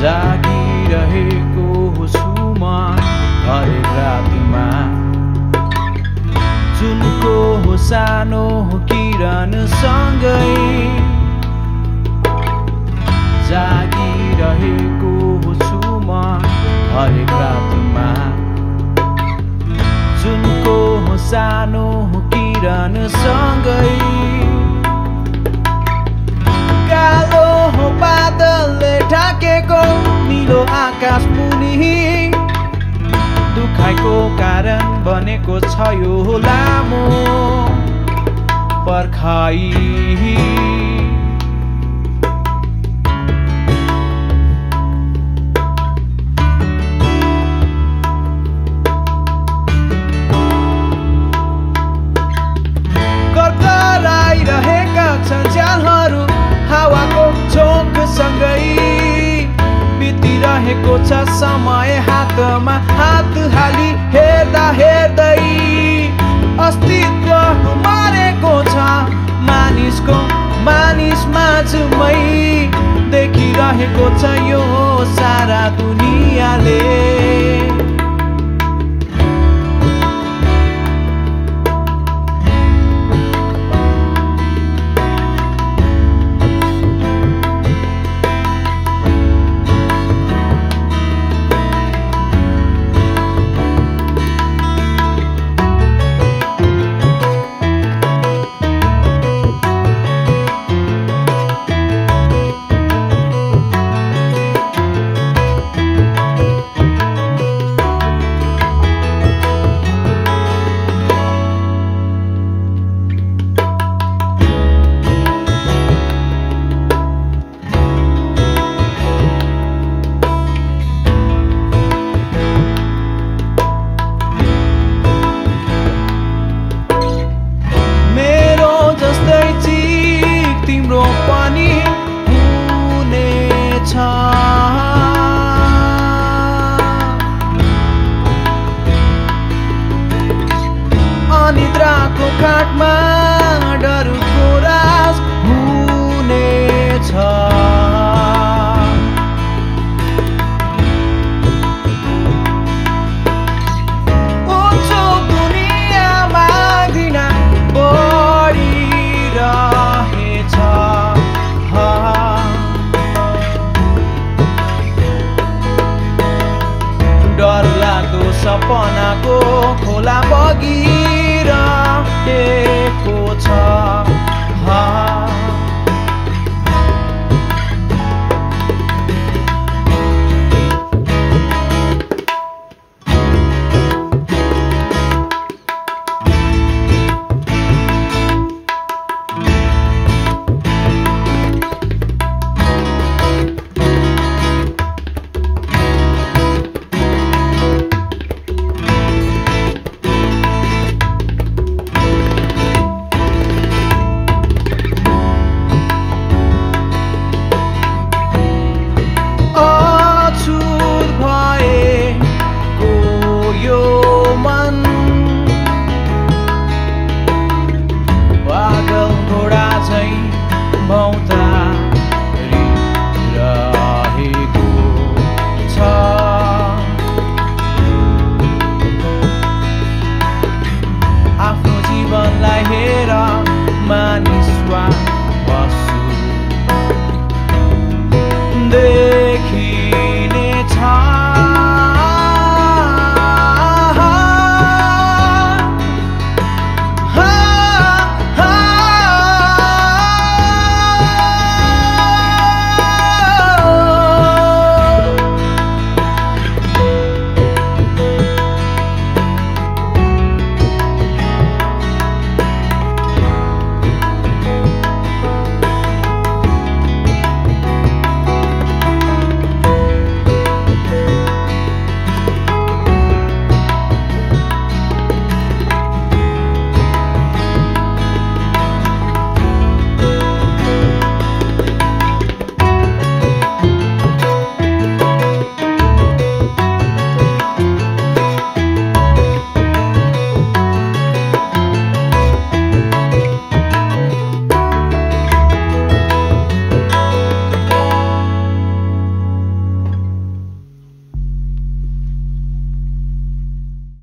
जागिरहेको छु म हरेक रातमा। जुनको हो सानो हो किरणसँगै जागिरहेको छु म हरेक रातमा। जुनको हो सानो हो किरणसँगै ढाकेको निलो आकाश मुनि दुखाइको कारण बनेको छ यो लामो पर्खाइ कराइरहेका छन् ज्यालहरू। बितिरहेको छ समय हातमा। हात हाली हेर्दा हेर्दै अस्तित्व मरेको छ। मानिसको मानिस माझमै देखिरहेको छ यो सारा दुनियाँले। लाग्दो सपनाको खोला बगिरहेको छ। आफ्नो जीवनलाई हेर मानिस वा